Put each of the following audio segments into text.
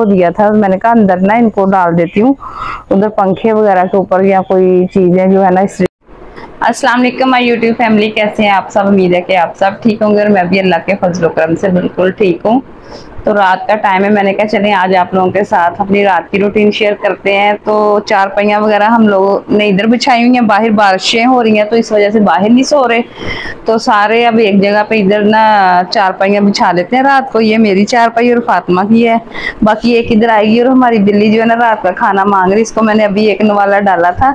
को दिया था। मैंने कहा, अंदर ना इनको डाल देती हूँ। उधर पंखे वगैरह के ऊपर या कोई चीज़ें जो है ना, इस अस्सलाम वालेकुम, माय यूट्यूब फैमिली कैसे हैं आप सब? उम्मीद है कि आप सब ठीक होंगे और मैं भी अल्लाह के फजल करम से बिल्कुल ठीक हूँ। तो रात का टाइम है, मैंने कहा चलें आज आप लोगों के साथ अपनी रात की रूटीन शेयर करते हैं। तो चार पहिया वगैरह हम लोग ने इधर बिछाई हुई हैं, बाहर बारिशें हो रही हैं तो इस वजह से बाहर नहीं सो रहे। तो सारे अब एक जगह पे इधर ना चार पहिया बिछा लेते हैं रात को, ये मेरी चार पाई और फातिमा की है। बाकी एक इधर आएगी और हमारी बिल्ली जो है ना रात का खाना मांग रही इसको मैंने अभी एक नवाला डाला था।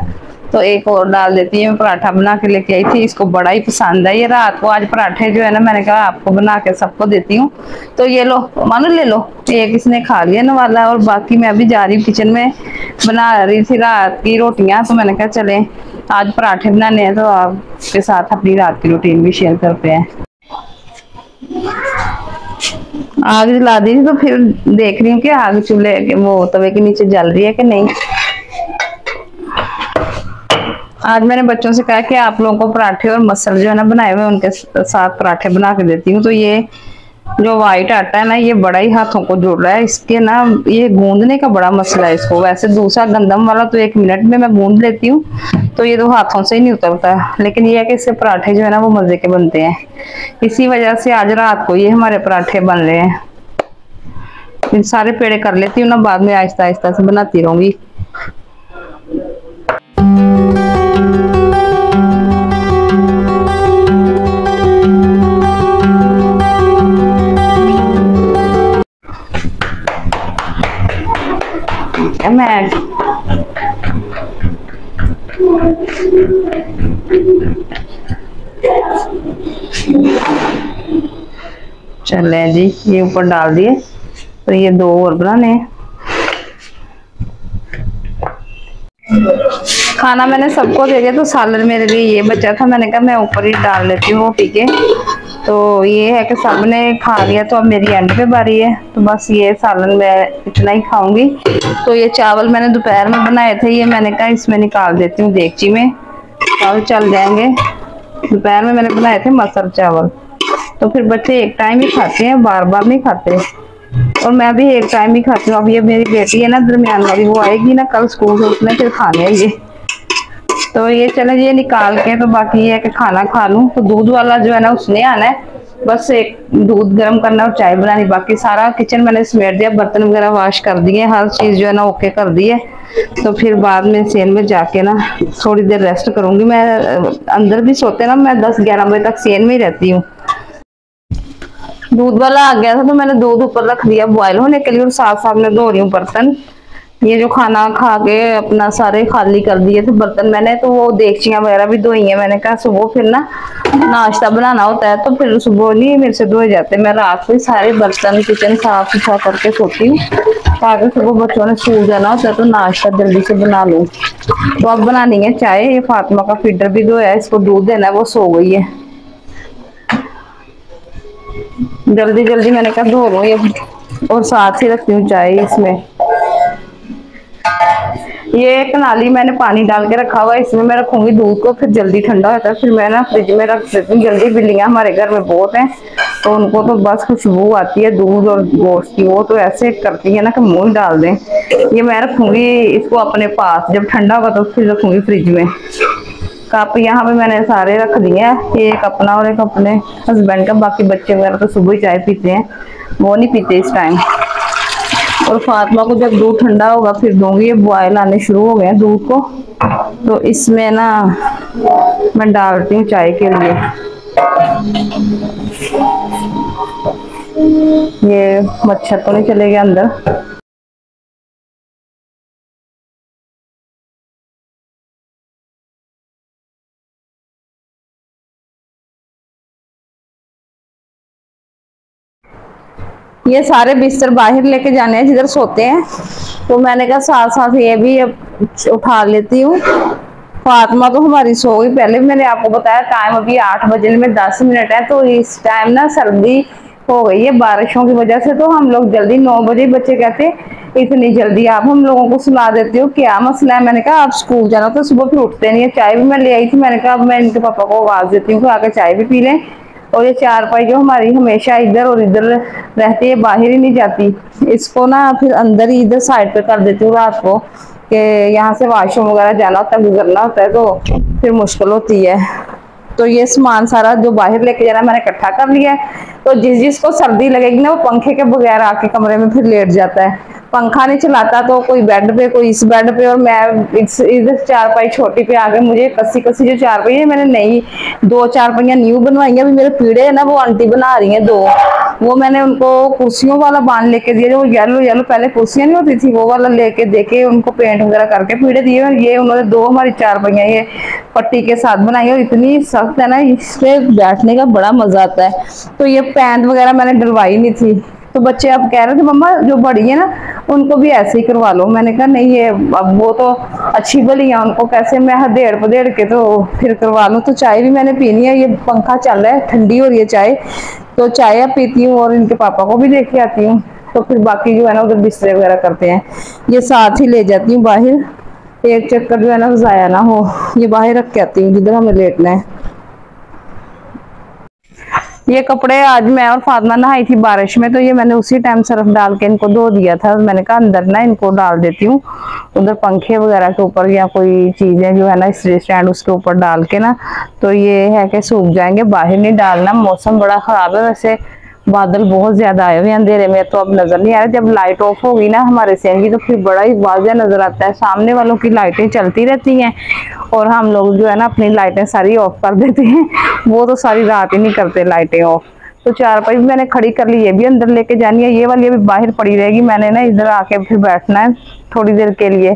तो एक और डाल देती है मैं पराठा बना के लेके आई थी। इसको बड़ा ही पसंद है ये रात को। आज पराठे जो है ना, मैंने कहा आपको बना के सबको देती हूँ। तो ये लो, मानो ले लो। एक इसने खा लिया ना वाला और बाकी मैं अभी जा रही हूँ किचन में। बना रही थी रात की रोटियाँ तो मैंने कहा चले, आज पराठे बनाने हैं तो आपके साथ अपनी रात की रूटीन भी शेयर करते हैं। आग जला दी तो फिर देख रही हूँ कि आग चूल्हे वो तवे के नीचे जल रही है कि नहीं। आज मैंने बच्चों से कहा कि आप लोगों को पराठे और मसल जो है ना बनाए हुए उनके साथ पराठे बना के देती हूँ। तो ये जो वाइट आटा है ना, ये बड़ा ही हाथों को जोड़ रहा है। इसके ना, ये गूंदने का बड़ा मसला है इसको। वैसे दूसरा गंदम वाला तो एक मिनट में मैं गूंद लेती हूँ तो ये तो हाथों से ही नहीं उतरता। लेकिन ये है कि इसके पराठे जो है ना, वो मज़े के बनते हैं। इसी वजह से आज रात को ये हमारे पराठे बन रहे हैं। इन सारे पेड़े कर लेती हूँ ना, बाद में आहिस्ता आहिस्ता से बनाती रहूँगी। मैं चले जी, ये ऊपर डाल दिए तो ये दो और बनाने खाना मैंने सबको दे दिया तो सालन मेरे लिए ये बचा था, मैंने कहा मैं ऊपर ही डाल लेती हूँ रोटी के। तो ये है कि सबने खा लिया तो अब मेरी एंड पे बारी है। तो बस ये सालन मैं इतना ही खाऊँगी। तो ये चावल मैंने दोपहर में बनाए थे, ये मैंने कहा इसमें निकाल देती हूँ देगची में। चावल चल जाएँगे। दोपहर में मैंने बनाए थे मसर चावल। तो फिर बच्चे एक टाइम ही खाते हैं बार बार नहीं खाते। और मैं भी एक टाइम ही खाती हूँ। अब ये मेरी बेटी है ना, दरमियान वाली, वो आएगी ना कल स्कूल से उसने फिर खाने ये। तो ये चले ये निकाल के तो बाकी ये है कि खाना खा लूँ। तो दूध वाला जो है ना, उसने आना है। बस एक दूध गर्म करना और चाय बनानी बाकी सारा किचन मैंने समेट दिया, बर्तन वगैरह वॉश कर दिए हर चीज़ जो है ना ओके कर दी है। तो फिर बाद में सेन में जाके ना, थोड़ी देर रेस्ट करूँगी। मैं अंदर भी सोते ना, मैं दस ग्यारह बजे तक सेन में ही रहती हूँ। दूध वाला आ गया था तो मैंने दूध ऊपर रख दिया। बॉयल होने के लिए और साथ साथ में धो रही हूँ बर्तन। ये जो खाना खा के अपना सारे खाली कर दिए थे बर्तन मैंने तो वो देगचियाँ वगैरह भी धोई है मैंने कहा, सुबह फिर ना नाश्ता बनाना होता है। तो फिर सुबह नहीं, मेरे से धोए जाते। मैं रात को सारे बर्तन किचन साफ़ सुथरा करके सोती हूँ, ताकि सुबह बच्चों ने स्कूल जाना होता है तो नाश्ता जल्दी से बना लूँ। तो अब बनानी है चाय। ये फातिमा का फीडर भी धोया है, इसको दूध देना है, वो सो गई है। जल्दी जल्दी मैंने कहा, धो लो ये। और साथ ही रखती हूँ चाय इसमें। ये एक नाली मैंने पानी डाल के रखा हुआ है, इसमें मैं रखूँगी दूध को, फिर जल्दी ठंडा होता है, फिर मैं ना फ्रिज में रख देती हूँ। जल्दी बिल्लियाँ हमारे घर में बहुत हैं तो उनको तो बस खुशबू आती है, दूध और गोश्त की, वो तो ऐसे करती है ना कि मुँह डाल दें। ये मैं रखूँगी इसको अपने पास, जब ठंडा होगा तो फिर रखूँगी फ्रिज में। कप यहाँ पे मैंने सारे रख दिए हैं एक अपना और एक अपने हस्बैंड का, बाकी बच्चे वगैरह तो सुबह चाय पीते हैं, वो नहीं पीते इस टाइम और फातिमा को जब दूध ठंडा होगा, फिर दूँगी। ये बॉयल आने शुरू हो गए दूध को। तो इसमें ना, मैं डालती हूँ चाय के लिए। ये मच्छर तो नहीं चले गए अंदर। ये सारे बिस्तर बाहर लेके जाने हैं, जिधर सोते हैं। तो मैंने कहा साथ साथ ये भी उठा लेती हूँ। फातिमा तो हमारी सो गई। पहले मैंने आपको बताया टाइम अभी आठ बजे में दस मिनट है तो इस टाइम ना सर्दी हो गई है बारिशों की वजह से। तो हम लोग जल्दी नौ बजे बच्चे कहते, इतनी जल्दी आप हम लोगों को सुना देते हो, क्या मसला है? मैंने कहा, आप स्कूल जाना तो सुबह फिर उठते नहीं है। चाय भी मैं ले आई थी, मैंने कहा मैं इनके पापा को आवाज़ देती हूँ आकर चाय भी पी लें। और ये चार पाई जो हमारी हमेशा इधर और इधर रहती है, बाहर ही नहीं जाती। इसको ना फिर अंदर ही इधर साइड पे कर देती हूँ रात को, कि यहाँ से वॉशरूम वगैरह जाना होता है, गुजरना होता है तो फिर मुश्किल होती है। तो ये सामान सारा जो बाहर लेके जाना मैंने इकट्ठा कर लिया है। तो जिस जिसको सर्दी लगेगी ना, वो पंखे के बगैर आके कमरे में फिर लेट जाता है। पंखा नहीं चलाता तो कोई बेड पे, कोई इस बेड पे और मैं चार पाई छोटी पे आ गए मुझे कसी कसी जो चार पाई है, मैंने नई, दो चार पहियाँ न्यू बनवाई है। अभी मेरे पीड़े है ना, वो आंटी बना रही है दो। वो मैंने उनको कुर्सियों वाला बाँध लेके दिया, जो येलो येलो पहले कुर्सियाँ नहीं होती थी, वो वाला लेके देके उनको पेंट वगैरह करके पीड़े दिए ये उन्होंने दो हमारी चार पहियाँ ये पट्टी के साथ बनाई और इतनी सख्त है ना इस बैठने का बड़ा मज़ा आता है। तो ये पैंट वगैरह मैंने डलवाई नहीं थी। तो बच्चे अब कह रहे थे, मम्मा, जो बड़ी है ना उनको भी ऐसे ही करवा लो। मैंने कहा, नहीं, ये अब वो तो अच्छी भली है, उनको कैसे मैं हदेड़ पदेड़ के तो फिर करवा लूँ? तो चाय भी मैंने पीनी है। ये पंखा चल रहा है, ठंडी हो रही है चाय। तो चाय अब पीती हूँ और इनके पापा को भी देख आती हूँ। तो फिर बाकी जो है ना, उधर बिस्तरे वगैरह करते हैं। ये साथ ही ले जाती हूँ बाहर। एक चक्कर जो है ना, ज़ाया ना हो। ये बाहर रख के आती हूँ, जिधर हमें लेटना है। ये कपड़े आज मैं और फातिमा नहाई थी बारिश में तो ये मैंने उसी टाइम सर्फ डाल के इनको धो दिया था। मैंने कहा अंदर ना इनको डाल देती हूँ। उधर पंखे वगैरह के ऊपर या कोई चीज़ें जो है ना स्टैंड उसके ऊपर डाल के ना तो ये है कि सूख जाएँगे। बाहर नहीं डालना, मौसम बड़ा खराब है वैसे। बादल बहुत ज़्यादा आए हुए अंधेरे में तो अब नज़र नहीं आ रहे। जब लाइट ऑफ़ होगी ना हमारे की तो फिर बड़ा ही वाजिया नज़र आता है। सामने वालों की लाइटें चलती रहती हैं और हम लोग जो है ना अपनी लाइटें सारी ऑफ़ कर देते हैं। वो तो सारी रात ही नहीं करते लाइटें ऑफ़ तो चार पाई भी मैंने खड़ी कर ली, ये भी अंदर लेके जानी है। ये वाली अभी बाहर पड़ी रहेगी, मैंने ना इधर आके फिर बैठना है थोड़ी देर के लिए।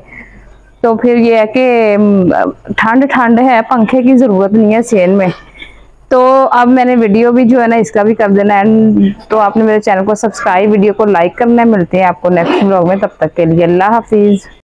तो फिर ये है कि ठंड ठंड है, पंखे की ज़रूरत नहीं है सेन में। तो अब मैंने वीडियो भी जो है ना, इसका भी कर देना है। तो आपने मेरे चैनल को सब्सक्राइब वीडियो को लाइक करना है। मिलते हैं आपको नेक्स्ट ब्लॉग में। तब तक के लिए अल्लाह हाफिज़।